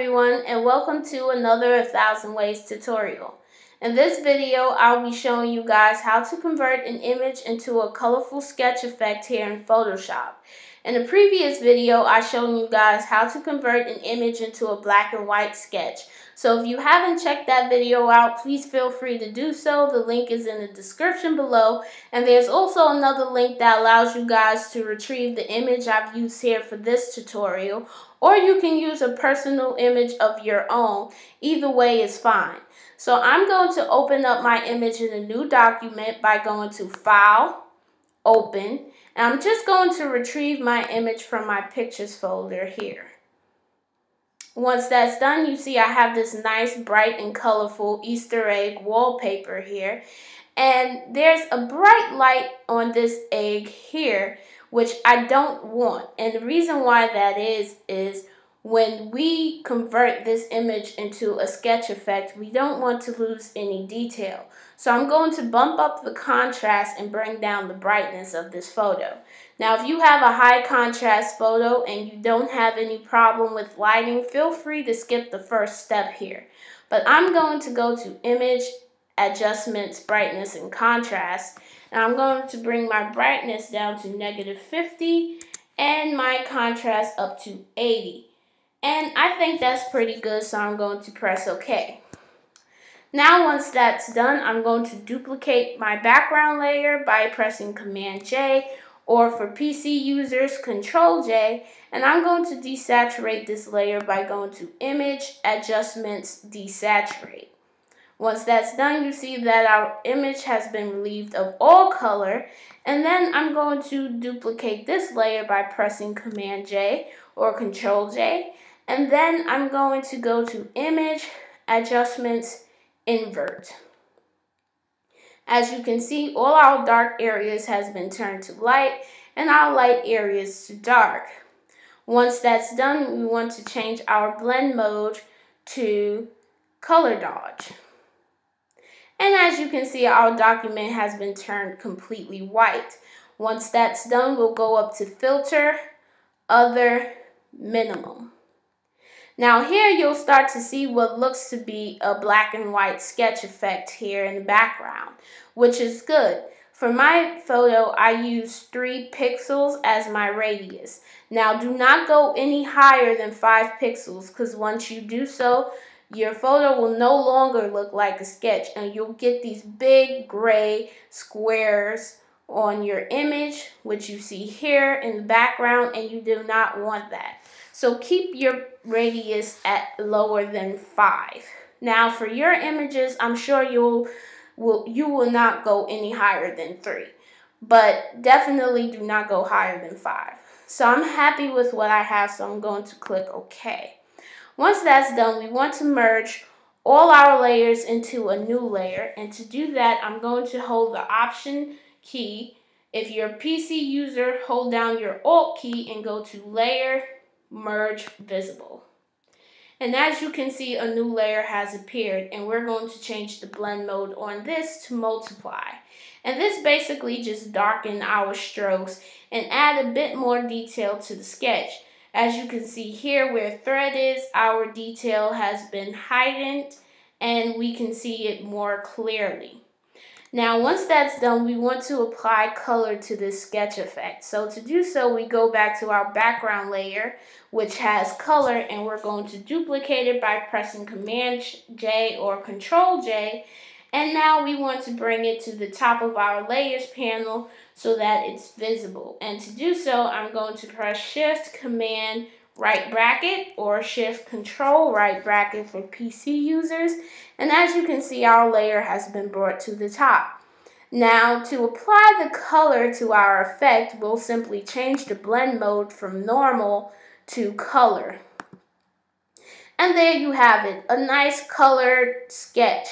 everyone and welcome to another A Thousand Ways tutorial. In this video, I'll be showing you guys how to convert an image into a colorful sketch effect here in Photoshop. In the previous video, I showed you guys how to convert an image into a black and white sketch. So if you haven't checked that video out, please feel free to do so. The link is in the description below. And there's also another link that allows you guys to retrieve the image I've used here for this tutorial. Or you can use a personal image of your own. Either way is fine. So I'm going to open up my image in a new document by going to File, Open, and I'm just going to retrieve my image from my Pictures folder here. Once that's done, you see I have this nice, bright, and colorful Easter egg wallpaper here. And there's a bright light on this egg here, which I don't want. And the reason why that is, is when we convert this image into a sketch effect, we don't want to lose any detail. So I'm going to bump up the contrast and bring down the brightness of this photo. Now, if you have a high contrast photo and you don't have any problem with lighting, feel free to skip the first step here. But I'm going to go to Image, Adjustments, Brightness, and Contrast. And I'm going to bring my brightness down to negative 50 and my contrast up to 80. And I think that's pretty good, so I'm going to press OK. Now once that's done, I'm going to duplicate my background layer by pressing Command J or for PC users, Control J, and I'm going to desaturate this layer by going to Image, Adjustments, Desaturate. Once that's done, you see that our image has been relieved of all color, and then I'm going to duplicate this layer by pressing Command J or Control J, and then I'm going to go to Image, Adjustments, Invert. As you can see, all our dark areas has been turned to light and our light areas to dark. Once that's done, we want to change our blend mode to color dodge. And as you can see, our document has been turned completely white. Once that's done, we'll go up to filter, other, minimum. Now here you'll start to see what looks to be a black and white sketch effect here in the background, which is good. For my photo, I use 3 pixels as my radius. Now do not go any higher than 5 pixels because once you do so, your photo will no longer look like a sketch and you'll get these big gray squares on your image, which you see here in the background, and you do not want that. So keep your radius at lower than 5. Now for your images, I'm sure you'll will you will not go any higher than 3. But definitely do not go higher than 5. So I'm happy with what I have, so I'm going to click OK. Once that's done, we want to merge all our layers into a new layer. And to do that, I'm going to hold the Option key. If you're a PC user, hold down your Alt key and go to Layer, merge visible. And as you can see, a new layer has appeared and we're going to change the blend mode on this to multiply. And this basically just darken our strokes and add a bit more detail to the sketch. As you can see here where thread is, our detail has been heightened and we can see it more clearly. Now, once that's done, we want to apply color to this sketch effect. So to do so, we go back to our background layer, which has color, and we're going to duplicate it by pressing Command J or Control J. And now we want to bring it to the top of our layers panel so that it's visible. And to do so, I'm going to press Shift Command right bracket or shift control right bracket for PC users. And as you can see, our layer has been brought to the top. Now to apply the color to our effect, we'll simply change the blend mode from normal to color. And there you have it, a nice colored sketch.